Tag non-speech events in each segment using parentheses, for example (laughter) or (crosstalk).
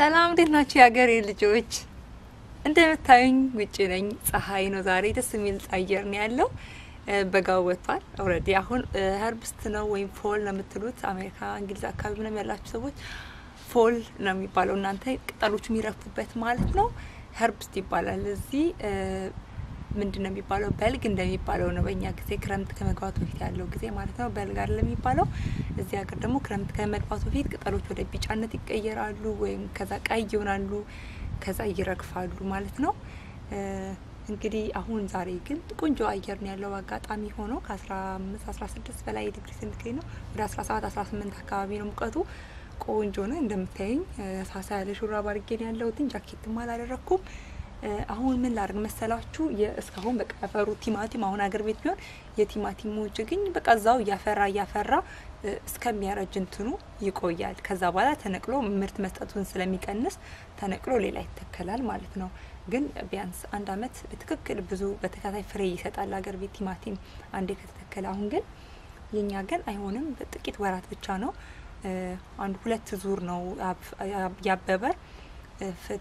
ሰላም እንዴት ናችሁ የሀገሬ ልጆች? እንደምታዩኝ ውጭ ነኝ። ፀሐይ ነው ዛሬ። ደስ የሚል አየር ነው ያለው። በጋው ወጥቷል። already አሁን Herbst ነው ወይም fall ነው የምትሉት አሜሪካ፣ እንግሊዝ አካባቢ ምንም ያላችሁ ሰዎች fall ነው የሚባለው እናንተ ቅጠሎቹ የሚረግፉበት ማለት ነው። Herbst ይባላል። እዚህ ምንድን ነው የሚባለው? በልግ እንደሚባለው ነው በእኛ ጊዜ ክረምት ከመግባቱ በፊት ያለው ጊዜ ማለት ነው። በልግ አይደለም የሚባለው። እዚህ ሀገር ደግሞ ክረምት ከመግባቱ በፊት ቅጠሎች ወደ ቢጫነት ይቀየራሉ፣ ወይም ከዛ ቀይ ይሆናሉ፣ ከዛ ይረግፋሉ ማለት ነው። እንግዲህ አሁን ዛሬ ግን ቆንጆ አየር ነው ያለው። አጋጣሚ ሆኖ ከአስራ አምስት አስራ ስድስት በላይ ዲግሪ ሴንቲግሬድ ነው። ወደ አስራ ሰባት አስራ ስምንት አካባቢ ነው ሙቀቱ። ቆንጆ ነው እንደምታየኝ። ሳሳ ያለ ሹራብ አድርጌ ነው ያለሁትን ጃኬትም አላደረኩም። አሁን ምን ላድርግ መሰላችሁ? እስካሁን በቃ ያፈሩ ቲማቲም አሁን አገር ቤት ቢሆን የቲማቲሙ ችግኝ በቃ እዛው እያፈራ እያፈራ እስከሚያረጅ እንትኑ ይቆያል። ከዛ በኋላ ተነቅሎ ምርት መስጠቱን ስለሚቀንስ ተነቅሎ ሌላ ይተከላል ማለት ነው። ግን ቢያንስ አንድ አመት በትክክል ብዙ በተከታታይ ፍሬ ይሰጣል አገር ቤት ቲማቲም አንዴ ከተተከለ። አሁን ግን የኛ ግን አይሆንም። በጥቂት ወራት ብቻ ነው አንድ ሁለት ዙር ነው ያበበ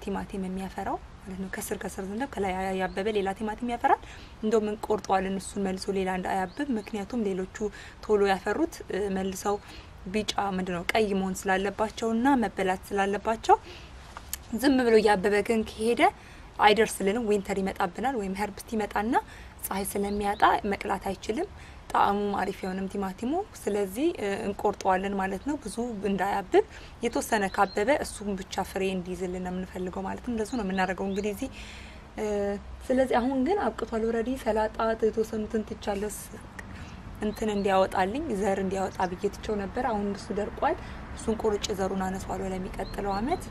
ቲማቲም የሚያፈራው ማለት ነው። ከስር ከስር ዝንብ ከላይ ያበበ ሌላ ቲማቲም ያፈራል። እንደውም እንቆርጠዋለን እሱን መልሶ ሌላ እንዳያብብ። ምክንያቱም ሌሎቹ ቶሎ ያፈሩት መልሰው ቢጫ ምንድን ነው ቀይ መሆን ስላለባቸው እና መበላት ስላለባቸው ዝም ብሎ እያበበ ግን ከሄደ አይደርስልንም። winter ይመጣብናል ወይም Herbst ይመጣና ፀሐይ ስለሚያጣ መቅላት አይችልም። ጣዕሙም አሪፍ የሆነም ቲማቲሙ። ስለዚህ እንቆርጠዋለን ማለት ነው። ብዙ እንዳያብብ የተወሰነ ካበበ እሱም ብቻ ፍሬ እንዲይዝልን ነው የምንፈልገው ማለት ነው። እንደሱ ነው የምናደርገው እንግዲህ እዚህ። ስለዚህ አሁን ግን አብቅቷል። already ሰላጣ የተወሰኑትን ትቻለሁ እንትን እንዲያወጣልኝ ዘር እንዲያወጣ ብዬ ትቸው ነበር። አሁን እሱ ደርቋል። እሱን ቁርጭ ዘሩን አነሷለሁ ለሚቀጥለው አመት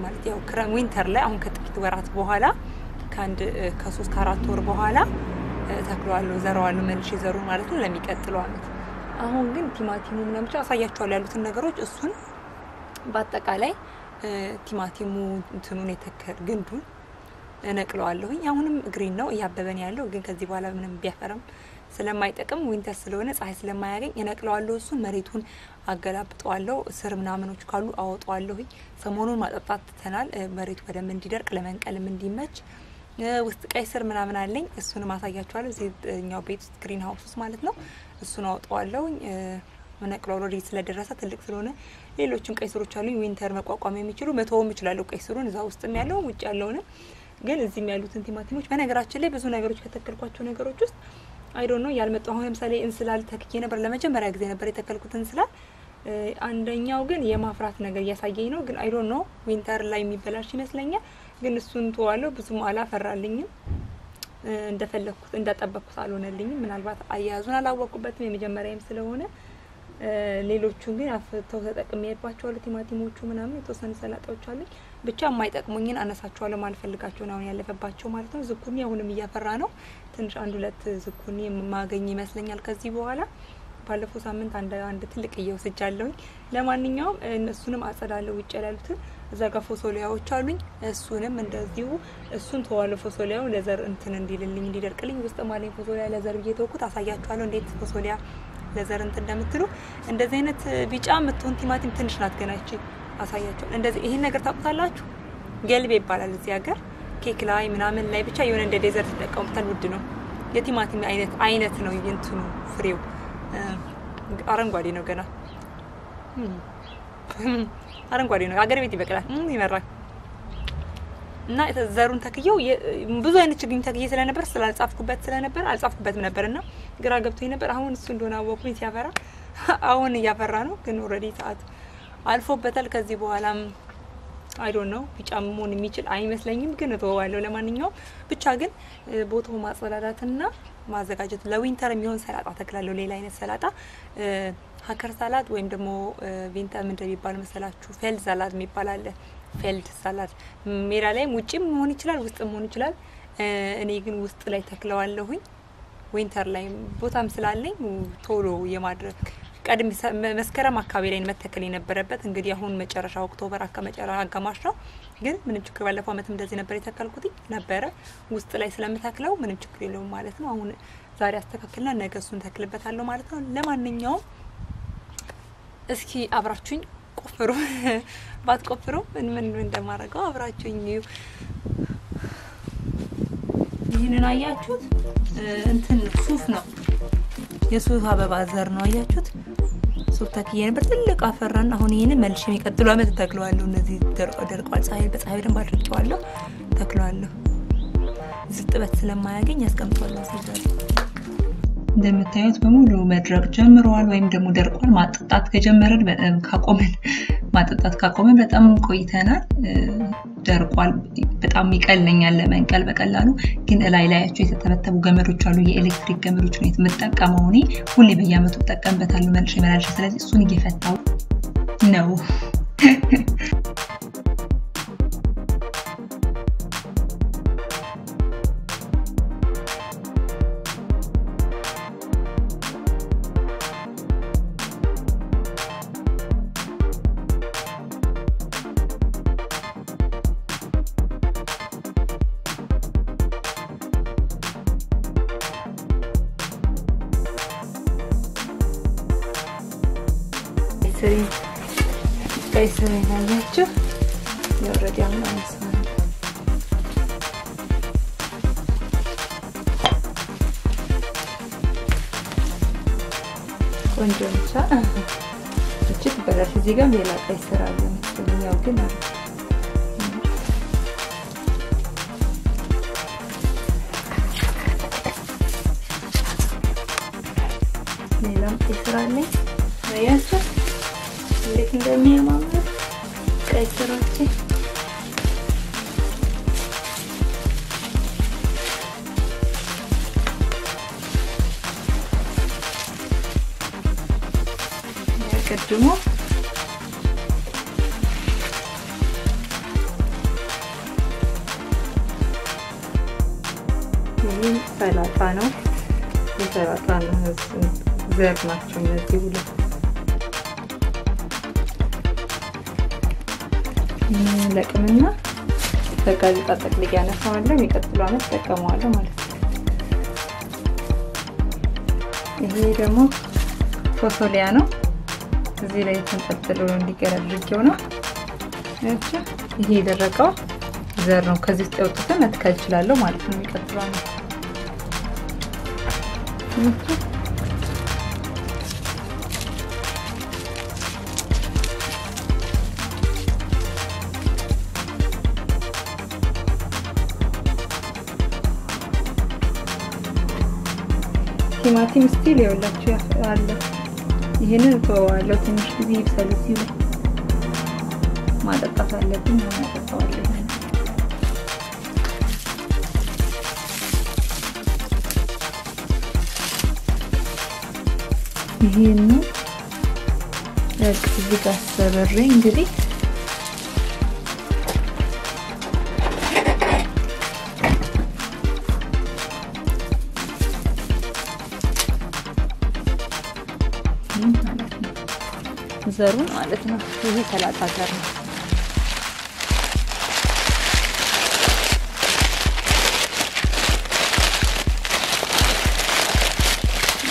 ማለት ያው ክረም winter ላይ አሁን ከጥቂት ወራት በኋላ ከአንድ ከሶስት ከአራት ወር በኋላ ተክለዋለሁ ዘረዋለሁ መልሼ ዘሩ ማለት ነው ለሚቀጥለው አመት። አሁን ግን ቲማቲሙ ምናምን ብቻ አሳያችኋለሁ ያሉትን ነገሮች እሱን በአጠቃላይ ቲማቲሙ እንትኑን የተከል ግንዱን እነቅለዋለሁኝ። አሁንም green ነው እያበበን ያለው ግን ከዚህ በኋላ ምንም ቢያፈርም ስለማይጠቅም winter ስለሆነ ፀሐይ ስለማያገኝ እነቅለዋለሁ። እሱን መሬቱን አገላብጠዋለሁ። ስር ምናምኖች ካሉ አወጣዋለሁኝ። ሰሞኑን ማጠጣት ትተናል። መሬቱ በደንብ እንዲደርቅ ለመንቀልም እንዲመች ውስጥ ቀይ ስር ምናምን አለኝ። እሱን አሳያችኋለሁ እዚህኛው ቤት ውስጥ green house ውስጥ ማለት ነው። እሱን አወጣዋለሁ። ነቅሎ already ስለደረሰ ትልቅ ስለሆነ ሌሎችም ቀይ ስሮች አሉኝ winter መቋቋም የሚችሉ መተውም እችላለሁ። ቀይ ስሩን እዛ ውስጥም ያለው ውጭ ያለውንም ግን እዚህም ያሉትን ቲማቲሞች በነገራችን ላይ ብዙ ነገሮች ከተከልኳቸው ነገሮች ውስጥ I don't know ያልመጡ። አሁን ለምሳሌ እንስላል ተክዬ ነበር። ለመጀመሪያ ጊዜ ነበር የተከልኩት እንስላል። አንደኛው ግን የማፍራት ነገር እያሳየኝ ነው። ግን I don't know winter ላይ የሚበላሽ ይመስለኛል። ግን እሱን ተዋለው ብዙም አላፈራልኝም። እንደፈለግኩት እንደጠበቅኩት አልሆነልኝም። ምናልባት አያያዙን አላወቁበትም የመጀመሪያም ስለሆነ ሌሎቹን ግን አፍተው ተጠቅሜባቸዋለሁ። ቲማቲሞቹ ምናምን የተወሰኑ ሰላጣዎች አሉኝ። ብቻ የማይጠቅሙኝን አነሳቸዋለሁ። ማልፈልጋቸውን አሁን ያለፈባቸው ማለት ነው። ዝኩኒ አሁንም እያፈራ ነው። ትንሽ አንድ ሁለት ዝኩኒ የማገኝ ይመስለኛል ከዚህ በኋላ ባለፈው ሳምንት አንድ አንድ ትልቅ እየወስጃለሁኝ። ለማንኛውም እነሱንም አጸዳለሁ። ውጭ ያሉትን እዛ ጋር ፎሶሊያዎች አሉኝ። እሱንም እንደዚሁ እሱን ተዋለ ፎሶሊያው ለዘር እንትን እንዲልልኝ እንዲደርቅልኝ ውስጥ ማለኝ ፎሶሊያ ለዘር ብዬ ተውኩት። አሳያችኋለሁ እንዴት ፎሶሊያ ለዘር እንትን እንደምትሉ። እንደዚህ አይነት ቢጫ የምትሆን ቲማቲም ትንሽ ናት ገና ይቺ አሳያችኋለሁ። እንደዚህ ይሄን ነገር ታውቁታላችሁ። gelbe ይባላል እዚህ ሀገር ኬክ ላይ ምናምን ላይ ብቻ የሆነ እንደ dessert ይጠቀሙበታል። ውድ ነው። የቲማቲም አይነት አይነት ነው እንትኑ ፍሬው አረንጓዴ ነው ገና አረንጓዴ ነው። አገር ቤት ይበቅላል፣ ይመራል። እና ዘሩን ተክየው ብዙ አይነት ችግኝ ተክዬ ስለነበር ስላልጻፍኩበት ስለነበር አልጻፍኩበትም ነበር እና ግራ ገብቶኝ ነበር። አሁን እሱ እንደሆነ አወቅኩኝ ሲያፈራ። አሁን እያፈራ ነው፣ ግን already ሰዓት አልፎበታል። ከዚህ በኋላም I don't know ቢጫ መሆን የሚችል አይመስለኝም፣ ግን እተወዋለሁ። ለማንኛውም ብቻ ግን ቦታው ማጸዳዳትና ማዘጋጀት ለ winter የሚሆን ሰላጣ ተክላለሁ። ሌላ አይነት ሰላጣ Ackersalat ወይም ደግሞ Winter ምንድን የሚባል መሰላችሁ? Feldsalat የሚባል አለ። Feldsalat ሜዳ ላይም ውጭም መሆን ይችላል፣ ውስጥም መሆን ይችላል። እኔ ግን ውስጥ ላይ ተክለዋለሁኝ። winter ላይ ቦታም ስላለኝ ቶሎ የማድረግ ቀድም መስከረም አካባቢ ላይ መተከል የነበረበት እንግዲህ አሁን መጨረሻ October መጨረሻ አጋማሽ ነው። ግን ምንም ችግር ባለፈው አመትም እንደዚህ ነበር የተከልኩት ነበረ ውስጥ ላይ ስለምተክለው ምንም ችግር የለውም ማለት ነው። አሁን ዛሬ አስተካክልና ነገ እሱን ተክልበታለሁ ማለት ነው። ለማንኛውም እስኪ አብራችሁኝ ቆፍሩ (laughs) ባትቆፍሩ ምን ምን እንደማደርገው አብራችሁኝ ይህንን አያችሁት? እንትን ሱፍ ነው የሱፍ አበባ ዘር ነው አያችሁት? ሱፍ ተክዬ ነበር ትልቅ አፈራና አሁን ይህንን መልሼ የሚቀጥሉ አመት ተክለዋለሁ። እነዚህ ደርቋል። ፀሐይ በፀሐይ በደንብ አድርጌዋለሁ፣ ተክለዋለሁ። ዝጥበት ስለማያገኝ ያስቀምጠዋለሁ ሲዘር እንደምታዩት በሙሉ መድረቅ ጀምረዋል፣ ወይም ደግሞ ደርቋል። ማጠጣት ከጀመረን ካቆመን ማጠጣት ካቆመን በጣም ቆይተናል። ደርቋል። በጣም ይቀለኛል ለመንቀል በቀላሉ ግን እላይ ላያቸው የተተበተቡ ገመዶች አሉ። የኤሌክትሪክ ገመዶች ነው የምጠቀመው እኔ ሁሌ በየአመቱ እጠቀምበታለሁ መልሼ መላልሼ። ስለዚህ እሱን እየፈታው ነው። ቆንጆ ብቻ እቺ ትበላሽ። እዚህ ጋር ሌላ ቀይ ስር አለ መሰለኝ። ግን ሌላም ቀይ ስር አለኝ። አያችሁ እንዴት እንደሚያማምር ቀይ ስሮቼ ቅድሞ ይህ ሰላጣ ነው። የሰላጣ ዘር ናቸው እነዚህ ሁለት ለቅምና በጋዜጣ ጠቅልዬ ያነሳዋለሁ። የሚቀጥለው አመት ጠቀመዋለሁ ማለት ነው። ይሄ ደግሞ ፎሶሊያ ነው። እዚህ ላይ ተንጠልጥሎ እንዲቀር አድርጌው ነው። ይሄ የደረቀው ዘር ነው። ከዚህ ውስጥ የወጡትን መትከል እችላለሁ ማለት ነው። የሚቀጥለው አመት ቲማቲም still የወላችሁ አለ። ይሄንን እተወዋለሁ ትንሽ ጊዜ ይብሰል ሲሉ ማጠጣት አለብኝ። ማጠጣዋለሁ። ይሄን እዚህ ሰበሬ እንግዲህ ዘሩን ማለት ነው። ይሄ ሰላጣ ዘር ነው።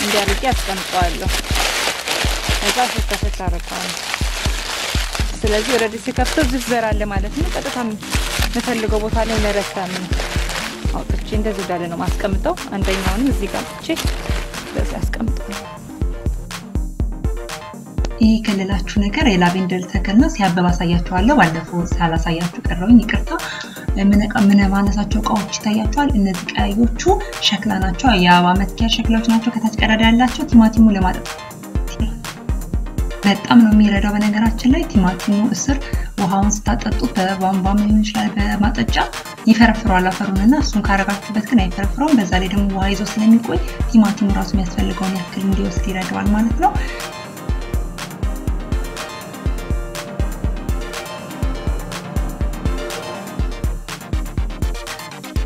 እንዲያርቄ አስቀምጠዋለሁ። እዛ ፍተፈት አደርገዋለሁ። ስለዚህ ወረዲ ሲከፍተው ዝፍ ዘር አለ ማለት ነው። ቀጥታ የምፈልገው ቦታ ላይ ለረሳም አውጥቼ እንደዚህ እንዳለ ነው ማስቀምጠው። አንደኛውንም እዚህ ጋር አውጥቼ በዚህ አስቀምጠዋለሁ። ይህ የከለላችሁ ነገር የላቬንደር ተክል ነው። ሲያበባ አሳያችኋለሁ። ባለፈው ሳላሳያችሁ ቀረውኝ፣ ይቅርታ። ምን ማነሳቸው እቃዎች ይታያቸዋል። እነዚህ ቀያዮቹ ሸክላ ናቸው፣ የአበባ መትኪያ ሸክላዎች ናቸው። ከታች ቀዳዳ ያላቸው ቲማቲሙ ለማጠጥ በጣም ነው የሚረዳው። በነገራችን ላይ ቲማቲሙ እስር ውሃውን ስታጠጡት በቧንቧ ሊሆን ይችላል፣ በማጠጫ ይፈረፍረዋል አፈሩን እና እሱን ካረጋችሁበት ግን አይፈረፍረውም። በዛ ላይ ደግሞ ውሃ ይዞ ስለሚቆይ ቲማቲሙ ራሱ የሚያስፈልገውን ያክል እንዲወስድ ይረዳዋል ማለት ነው።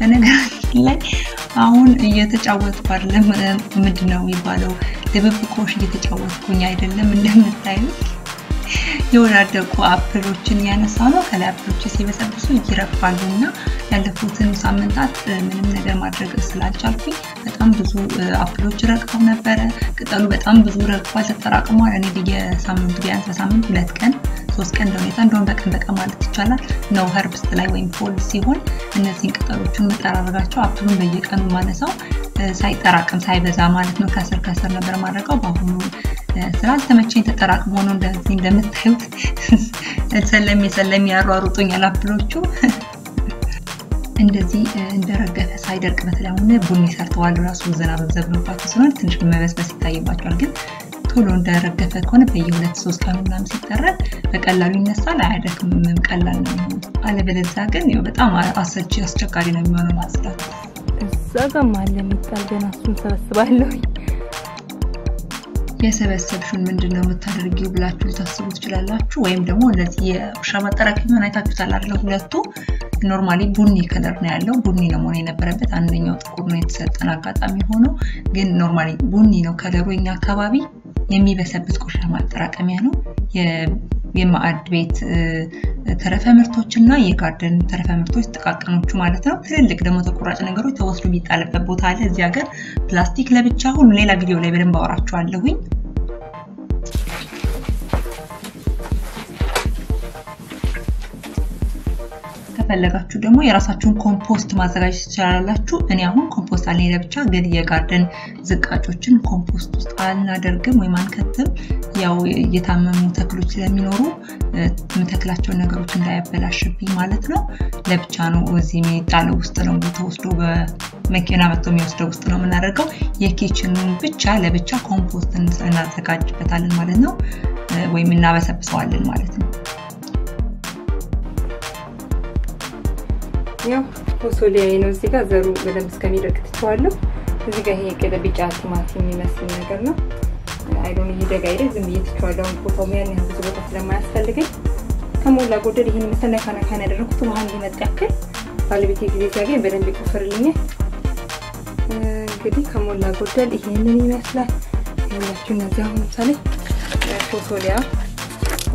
በነገራችን ላይ አሁን እየተጫወትኩ አይደለም። ምንድን ነው የሚባለው? ድብብቆሽ እየተጫወትኩኝ አይደለም። እንደምታዩት የወዳደቁ አፕሎችን እያነሳ ነው። ከላይ አፕሎች ሲበሰብሱ ይረግፋሉ እና ያለፉትን ሳምንታት ምንም ነገር ማድረግ ስላልቻልኩኝ በጣም ብዙ apple ኦች ረግፈው ነበረ። ቅጠሉ በጣም ብዙ ረግፏል፣ ተጠራቅሟል። እኔ በየሳምንቱ ቢያንስ በሳምንት ሁለት ቀን ሶስት ቀን እንደሁኔታ እንደውም በቀን በቀን ማለት ይቻላል ነው Herbst ላይ ወይም fall ሲሆን እነዚህን ቅጠሎቹን መጠራረጋቸው apple ኡን በየቀኑ ማነሳው ሳይጠራቅም ሳይበዛ ማለት ነው። ከስር ከስር ነበር ማድረገው። በአሁኑ ስላልተመቸኝ ተጠራቅሞ ነው እንደዚህ እንደምታዩት ሰለሚ ሰለሚ ያሯሩጡኛል አፕሎቹ እንደዚህ እንደረገፈ ሳይደርቅ በተለይ አሁን ቡኒ ሰርተዋል። ራሱ ዝናብ ዘብሎባቸው ስለሆነ ትንሽ መበስበስ ይታይባቸዋል። ግን ቶሎ እንደረገፈ ከሆነ በየሁለት ሶስት ቀኑ ምናምን ሲጠረግ በቀላሉ ይነሳል፣ አያደክምም፣ ቀላል ነው አለበለዚያ ግን በጣም አሰልቺ አስቸጋሪ ነው የሚሆነው ማጽዳት። እዛ ጋር አለ የሚጣል ገና እሱን ሰበስባለሁ። የሰበሰብሽውን ምንድን ነው የምታደርጊው ብላችሁ ልታስቡ ትችላላችሁ። ወይም ደግሞ እነዚህ የቆሻሻ ማጠራቀሚያውን አይታችሁታል አይደለ? ሁለቱ normally ቡኒ color ነው ያለው። ቡኒ ነው መሆን የነበረበት። አንደኛው ጥቁር ነው የተሰጠን አጋጣሚ ሆኖ፣ ግን normally ቡኒ ነው color ኡ። የኛ አካባቢ የሚበሰብስ ቆሻሻ ማጠራቀሚያ ነው። የማዕድ ቤት ተረፈ ምርቶች እና የ garden ተረፈ ምርቶች ጥቃቅኖቹ ማለት ነው። ትልልቅ ደግሞ ተቆራጭ ነገሮች ተወስዶ የሚጣልበት ቦታ አለ። እዚህ ሀገር ፕላስቲክ ለብቻ ሁሉ ሌላ ቪዲዮ ላይ በደንብ አወራችኋለሁኝ። ከፈለጋችሁ ደግሞ የራሳችሁን ኮምፖስት ማዘጋጀት ትችላላችሁ። እኔ አሁን ኮምፖስት አለኝ ለብቻ፣ ግን የ garden ዝቃጮችን ኮምፖስት ውስጥ አናደርግም ወይም አንከትም። ያው የታመሙ ተክሎች ስለሚኖሩ የምተክላቸውን ነገሮች እንዳያበላሽብኝ ማለት ነው። ለብቻ ነው እዚህ የሚጣለው ውስጥ ነው ተወስዶ በመኪና መጥቶ የሚወስደው ውስጥ ነው የምናደርገው። የ kitchen ኑን ብቻ ለብቻ ኮምፖስት እናዘጋጅበታለን ማለት ነው፣ ወይም እናበሰብሰዋለን ማለት ነው። ያው ፎሶሊያዬ ነው እዚህ ጋር ዘሩ በደንብ እስከሚደርቅ ትቼዋለሁ። እዚህ ጋር ይሄ ቀደ ቢጫ ቲማቲም የሚመስል ነገር ነው። አይዶን እየደጋ አይደል ዝም ብዬ ትቼዋለሁ። አሁን ቦታው ያን ያህል ብዙ ቦታ ስለማያስፈልገኝ ከሞላ ጎደል ይህን መሰል ነካ ነካ ነው ያደረኩት ውሃ እንዲመጥ ያክል። ባለቤቴ ጊዜ ሲያገኝ በደንብ ይቆፍርልኛል። እንግዲህ ከሞላ ጎደል ይሄንን ይመስላል። ይኸውላችሁ እነዚህ አሁን ለምሳሌ ፎሶሊያ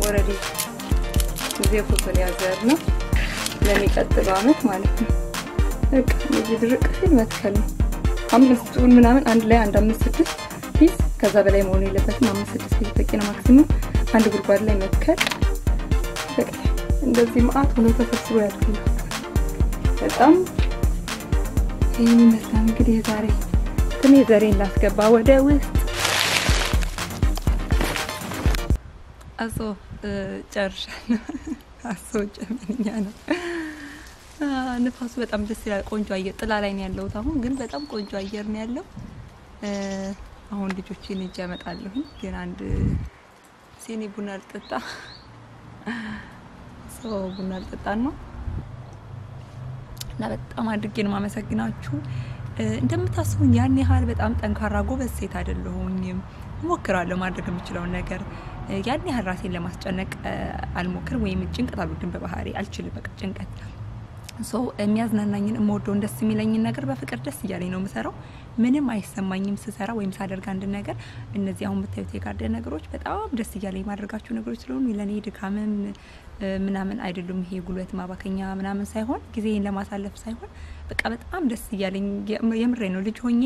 ወረዴ እዚህ የፎሶሊያ ዘር ነው ለሚቀጥለው አመት ማለት ነው። በቃ እዚህ ድርቅ ሲል መትከል ነው። አምስቱን ምናምን አንድ ላይ አንድ አምስት ስድስት piece ከዛ በላይ መሆኑ የለበትም። አምስት ስድስት piece በቂ ነው Maximum። አንድ ጉድጓድ ላይ መትከል በቃ እንደዚህ መዓት ሆኖ ተሰብስቦ ያድጉ። በጣም ይህን ይመስላል እንግዲህ የዛሬ ትኔ ዘሬን ላስገባ ወደ ውስጥ አሶ ጨርሻለሁ። አሶ ጨምኛ ነው። ንፋሱ በጣም ደስ ይላል። ቆንጆ አየር ጥላ ላይ ነው ያለሁት አሁን ግን በጣም ቆንጆ አየር ነው ያለው። አሁን ልጆቼን እጅ ያመጣለሁ ግን አንድ ሲኒ ቡና ልጠጣ ሰው ቡና ልጠጣ ነው እና በጣም አድርጌ ነው ማመሰግናችሁ። እንደምታስቡኝ ያን ያህል በጣም ጠንካራ ጎበዝ ሴት አይደለሁኝም። እሞክራለሁ ማድረግ የምችለውን ነገር ያን ያህል ራሴን ለማስጨነቅ አልሞክርም። ወይም ጭንቀት አልወድም በባህሪ አልችልም። በቃ ጭንቀት ሰው የሚያዝናናኝን የምወደውን ደስ የሚለኝን ነገር በፍቅር ደስ እያለኝ ነው የምሰራው። ምንም አይሰማኝም ስሰራ ወይም ሳደርግ አንድ ነገር። እነዚህ አሁን የምታዩት የጋርደን ነገሮች በጣም ደስ እያለኝ የማደርጋቸው ነገሮች ስለሆኑ ለእኔ ድካምም ምናምን አይደሉም። ይሄ ጉልበት ማባከኛ ምናምን ሳይሆን ጊዜን ለማሳለፍ ሳይሆን በቃ በጣም ደስ እያለኝ የምሬ ነው። ልጅ ሆኜ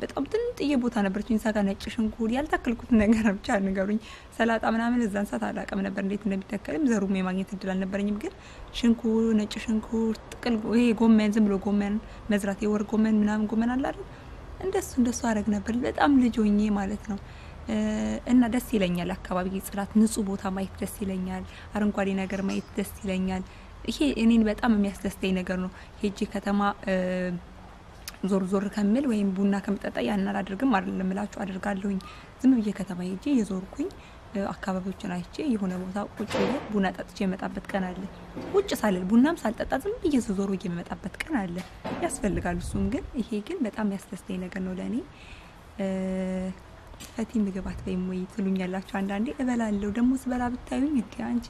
በጣም ጥንጥዬ ቦታ ነበረች እዛ ጋር ነጭ ሽንኩርት ያልታከልኩት ነገር ብቻ ንገሩኝ። ሰላጣ ምናምን እዛን ሰዓት አላውቅም ነበር እንዴት እንደሚተከልም ዘሩም የማግኘት እድል አልነበረኝም። ግን ሽንኩርት፣ ነጭ ሽንኩርት፣ ጥቅል ይሄ ጎመን፣ ዝም ብሎ ጎመን መዝራት የወር ጎመን ምናምን ጎመን አለ? እንደሱ እንደሱ አረግ ነበር በጣም ልጅ ሆኜ ማለት ነው። እና ደስ ይለኛል። አካባቢ ጽዳት፣ ንጹህ ቦታ ማየት ደስ ይለኛል። አረንጓዴ ነገር ማየት ደስ ይለኛል። ይሄ እኔን በጣም የሚያስደስተኝ ነገር ነው። ሄጄ ከተማ ዞር ዞር ከምል ወይም ቡና ከምጠጣ ያን አላደርግም አይደለም እላችሁ አደርጋለሁኝ። ዝም ብዬ ከተማ ሄጄ የዞርኩኝ አካባቢዎችን አይቼ የሆነ ቦታ ቁጭ ብዬ ቡና ጠጥቼ የመጣበት ቀን አለ። ቁጭ ሳልል ቡናም ሳልጠጣ ዝም ብዬ ስዞር የመጣበት ቀን አለ። ያስፈልጋል እሱም። ግን ይሄ ግን በጣም ያስደስተኝ ነገር ነው ለእኔ። ፈቲ ምግብ አትበይም ወይ ትሉኛላችሁ አንዳንዴ። እበላለሁ ደግሞ ስበላ ብታዩኝ እንዲ አንቺ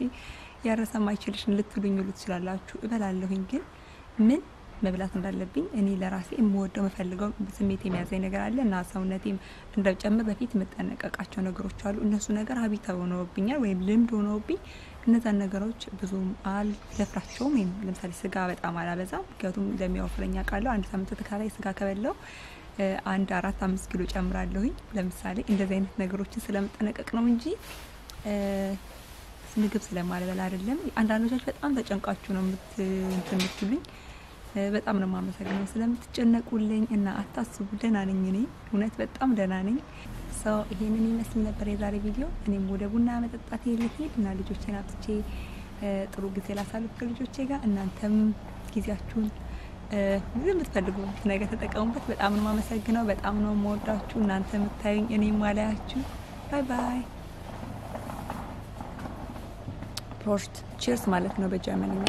ያረሰ ማይችልሽን ልትሉኝ ሉ ትችላላችሁ። እበላለሁኝ ግን ምን መብላት እንዳለብኝ እኔ ለራሴ የምወደው የምፈልገው ስሜት የሚያዘኝ ነገር አለ እና ሰውነቴም እንደጨምር በፊት የምጠነቀቃቸው ነገሮች አሉ። እነሱ ነገር ሀቢታ ሆነውብኛል ወይም ልምድ ሆነውብኝ እነዛን ነገሮች ብዙም አልደፍራቸውም። ወይም ለምሳሌ ስጋ በጣም አላበዛም፣ ምክንያቱም እንደሚያወፍረኝ አውቃለሁ። አንድ ሳምንት ተከታታይ ስጋ ከበላው አንድ አራት አምስት ኪሎ ጨምራለሁኝ። ለምሳሌ እንደዚህ አይነት ነገሮችን ስለምጠነቀቅ ነው እንጂ ምግብ ስለማልበላ አይደለም። አንዳንዶቻችሁ በጣም ተጨንቃችሁ ነው የምትሉኝ። በጣም ነው የማመሰግነው ስለምትጨነቁልኝ እና አታስቡ። ደህና ነኝ እኔ እውነት በጣም ደህና ነኝ። so ይሄንን ይመስል ነበር የዛሬ ቪዲዮ። እኔም ወደ ቡና መጠጣት ልሄድ እና ልጆቼን አብትቼ ጥሩ ጊዜ ላሳልፍ ከልጆቼ ጋር። እናንተም ጊዜያችሁን ብዙ የምትፈልጉ ነገር ተጠቀሙበት። በጣም ነው የማመሰግነው። በጣም ነው የምወዳችሁ እናንተ የምታዩኝ እኔ ማላያችሁ። bye bye። Prost cheers ማለት ነው በጀርመንኛ